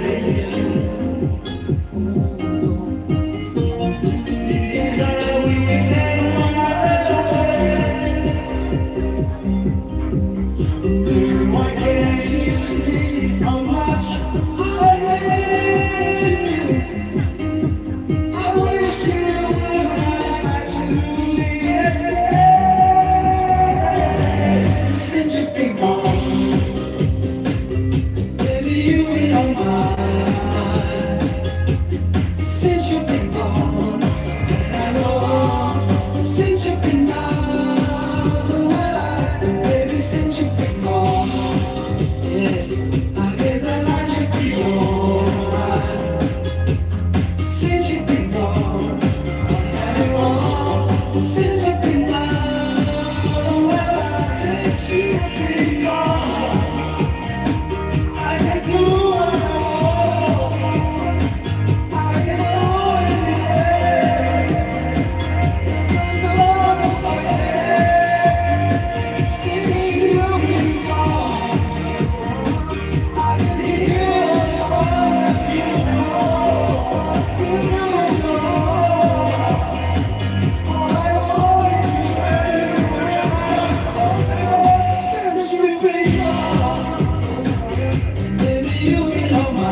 why since you've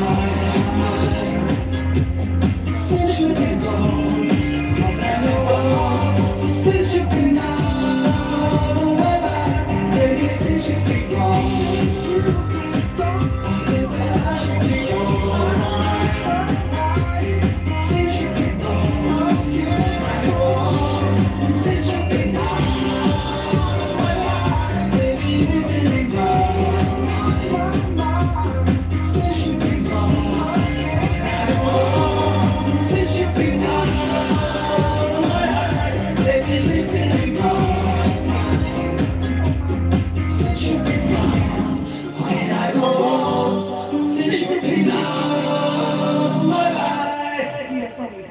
I'm